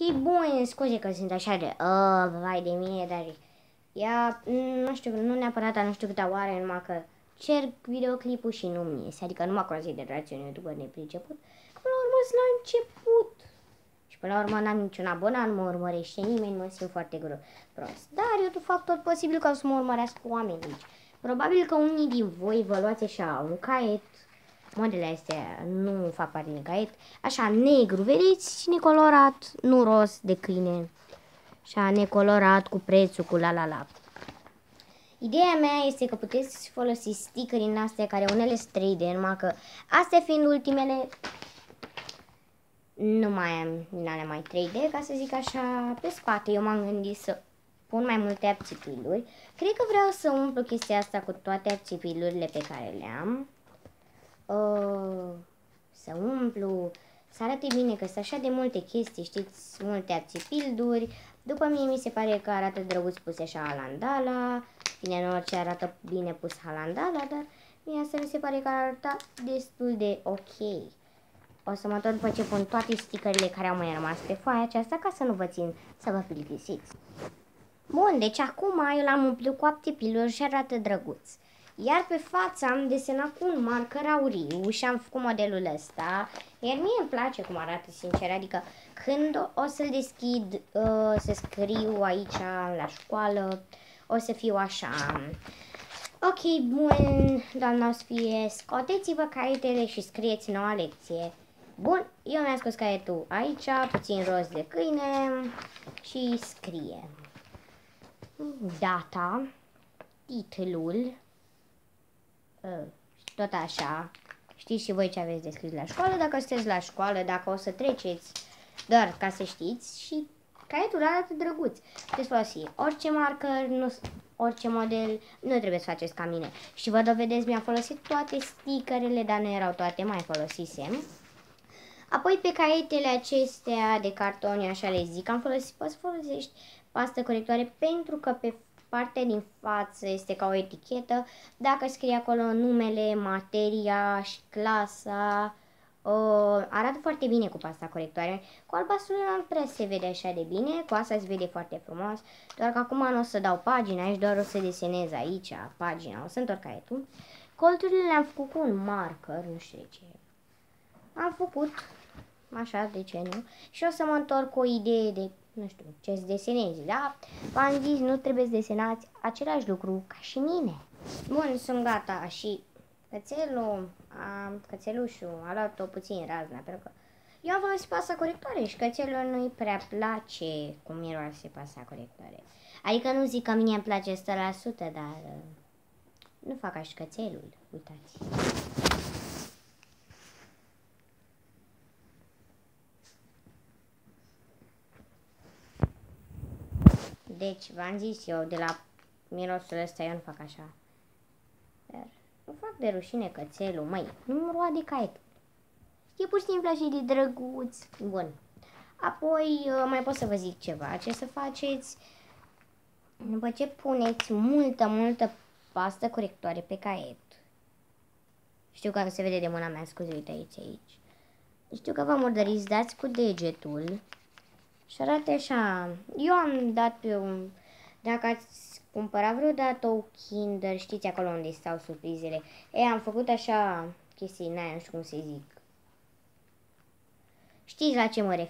Ok, bun, scuze că sunt așa de, uh, vai de mine, dar ea, nu știu, nu neapărat nu știu câte oare, numai că cer videoclipul și nu mi iese, adică nu mă consider rațiune după nepriceput, că până la urmă la început. Și până la urmă n-am niciun abonat, nu mă urmărește nimeni, mă simt foarte greu prost. Dar eu fac tot posibil ca să mă urmărească oameni aici. Probabil că unii din voi vă luați așa un caiet, modele astea nu fac parte din caiet, așa negru, vedeți, necolorat, nu roz de câine, așa necolorat cu prețul, cu la la la. Ideea mea este că puteți folosi stickeri în astea care unele sunt 3D, numai că astea fiind ultimele, nu mai am din alea mai 3D, ca să zic așa, pe spate eu m-am gândit să pun mai multe apțipiluri. Cred că vreau să umplu chestia asta cu toate apțipilurile pe care le am. Uh, să umplu, să arate bine că sunt așa de multe chestii, știți, multe apțipilduri. După mine mi se pare că arată drăguț puse așa halandala. Bine, nu orice arată bine pus halandala, dar mie asta mi se pare că arată destul de ok. O să mă întorc după ce pun toate sticările care au mai rămas pe foaia aceasta ca să nu vă țin să vă plictisiți. Bun, deci acum eu l-am umplut cu aptipiluri și arată drăguț. Iar pe față am desenat cu un marker auriu și am făcut modelul ăsta. Iar mie îmi place cum arată, sincer, adică când o să-l deschid uh, să scriu aici la școală, o să fiu așa. Ok, bun, doamna o să fie, scoteți-vă caietele și scrieți noua lecție. Bun, eu mi-am scos caietul aici, puțin roz de câine și scrie data, titlul, ă, tot așa. Știți și voi ce aveți de scris la școală, dacă sunteți la școală, dacă o să treceți, doar ca să știți și caietul arată drăguț. Puteți folosi orice marker, nu, orice model, nu trebuie să faceți ca mine. Și vă dovedeți, mi-am folosit toate stickerele, dar nu erau toate, mai folosisem. Apoi pe caietele acestea de carton, așa le zic, am folosit, poți să folosești pastă corectoare pentru că pe partea din față este ca o etichetă. Dacă scrie acolo numele, materia și clasa, uh, arată foarte bine cu pasta corectoare. Cu albastru nu prea se vede așa de bine, cu asta se vede foarte frumos. Doar că acum nu o să dau pagina aici, doar o să desenez aici pagina, o să întorc caietul. Colturile le-am făcut cu un marker, nu știu de ce. Am făcut așa, de ce nu? Și o să mă întorc cu o idee de nu știu, ce să desenezi, da? V-am zis, nu trebuie să desenați același lucru ca și mine. Bun, sunt gata și cățelul, a, cățelușul a luat-o puțin razna, pentru că eu am folosit pasta corectoare și cățelul nu-i prea place cum miroase pasta corectoare. Adică nu zic că mie îmi place 100%, dar uh, nu fac așa cățelul, uitați. Deci, v-am zis eu, de la mirosul ăsta eu nu fac așa. Dar nu fac de rușine cățelul, măi, nu-mi lua de caiet. E pur și simplu așa de drăguț. Bun. Apoi uh, mai pot să vă zic ceva. Ce să faceți? După ce puneți multă, multă pastă corectoare pe caiet. Știu că nu se vede de mâna mea, scuze, uite aici, aici. Știu că vă murdăriți, dați cu degetul și arată așa. Eu am dat pe un... Dacă ați cumpărat vreodată o Kinder, știți acolo unde stau surprizele. Ei, am făcut așa chestii, n nu știu cum să zic. Știți la ce mă refer.